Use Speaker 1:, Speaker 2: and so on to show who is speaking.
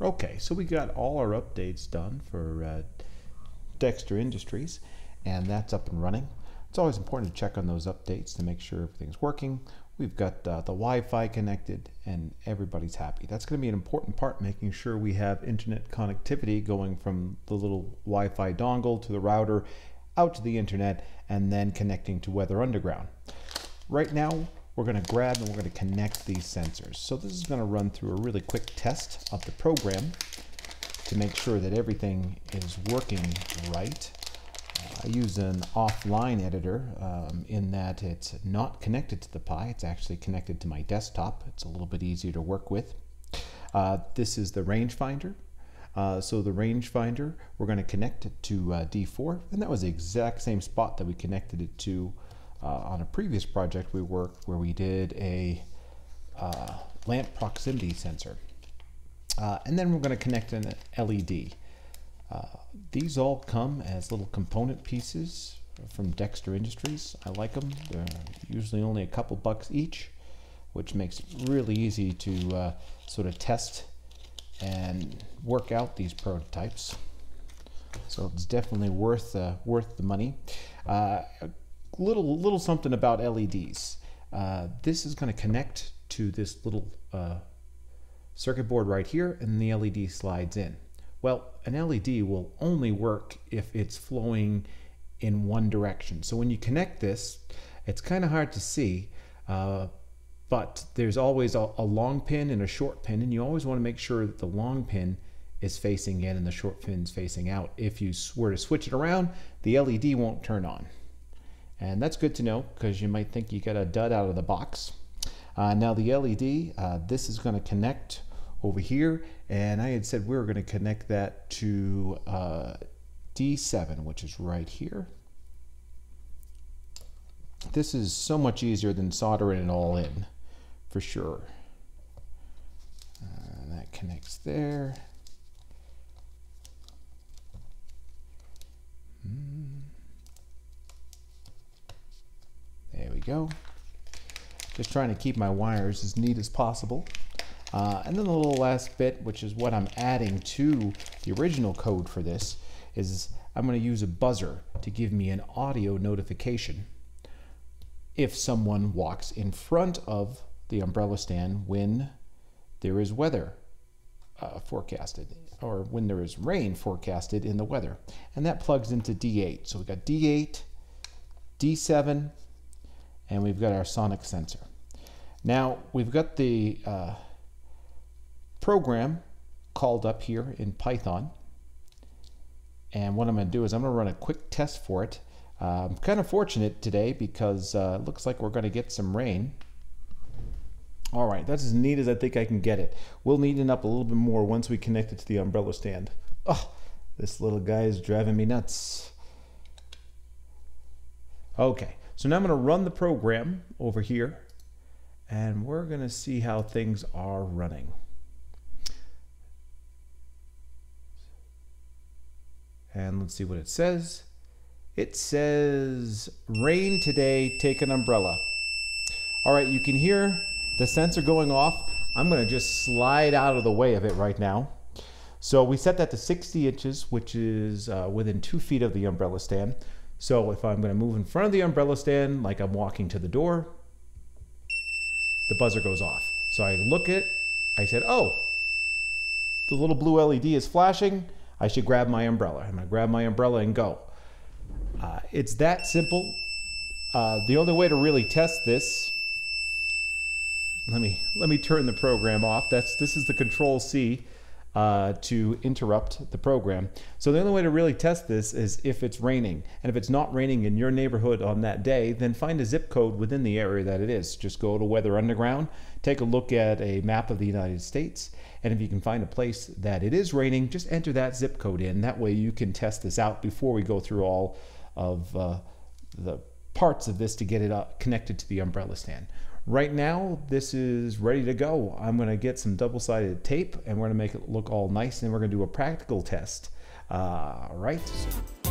Speaker 1: Okay, so we got all our updates done for uh, Dexter Industries, and that's up and running. It's always important to check on those updates to make sure everything's working. We've got uh, the Wi-Fi connected and everybody's happy. That's going to be an important part, making sure we have internet connectivity going from the little Wi-Fi dongle to the router out to the internet and then connecting to Weather Underground. Right now, we're going to grab and we're going to connect these sensors. So this is going to run through a really quick test of the program to make sure that everything is working right. Uh, I use an offline editor um, in that it's not connected to the Pi, it's actually connected to my desktop. It's a little bit easier to work with. Uh, this is the rangefinder. Uh, so the rangefinder, we're going to connect it to uh, D4, and that was the exact same spot that we connected it to on a previous project we worked where we did a uh, lamp proximity sensor. Uh, and then we're going to connect an LED. Uh, these all come as little component pieces from Dexter Industries. I like them. They're usually only a couple bucks each, which makes it really easy to uh, sort of test and work out these prototypes. So it's definitely worth uh, worth the money. Uh, little little something about LEDs. Uh, this is going to connect to this little uh, circuit board right here, and the LED slides in. Well, an LED will only work if it's flowing in one direction. So when you connect this, it's kind of hard to see, uh, but there's always a, a, long pin and a short pin, and you always want to make sure that the long pin is facing in and the short pin is facing out. If you were to switch it around, the LED won't turn on. And that's good to know because you might think you got a dud out of the box. Uh, now the LED, uh, this is going to connect over here and I had said we were going to connect that to uh, D7 which is right here. This is so much easier than soldering it all in for sure. Uh, that connects there. Hmm. There we go. Just trying to keep my wires as neat as possible. Uh, and then the little last bit, which is what I'm adding to the original code for this, is I'm going to use a buzzer to give me an audio notification if someone walks in front of the umbrella stand when there is weather uh, forecasted or when there is rain forecasted in the weather. And that plugs into D8. So we've got D8, D7, and we've got our sonic sensor. Now we've got the uh, program called up here in Python and what I'm going to do is I'm going to run a quick test for it. Uh, I'm kind of fortunate today because uh, it looks like we're going to get some rain. All right, that's as neat as I think I can get it. We'll neaten up a little bit more once we connect it to the umbrella stand. Oh, this little guy is driving me nuts. Okay, so now I'm going to run the program over here and we're going to see how things are running. And let's see what it says. It says, rain today, take an umbrella. All right, you can hear the sensor going off. I'm gonna just slide out of the way of it right now. So we set that to 60 inches, which is uh, within two feet of the umbrella stand. So if I'm going to move in front of the umbrella stand like I'm walking to the door, the buzzer goes off. So I look at, I said, oh, the little blue LED is flashing. I should grab my umbrella. I'm going to grab my umbrella and go. Uh, it's that simple. Uh, the only way to really test this, let me let me turn the program off. That's this is the Control C uh, to interrupt the program. So the only way to really test this is if it's raining. And if it's not raining in your neighborhood on that day, then find a zip code within the area that it is. Just go to Weather Underground, take a look at a map of the United States, and if you can find a place that it is raining, just enter that zip code in. That way you can test this out before we go through all of uh, the parts of this to get it connected to the umbrella stand. Right now, this is ready to go. I'm going to get some double-sided tape and we're to make it look all nice and we're going to do a practical test. Uh, right. So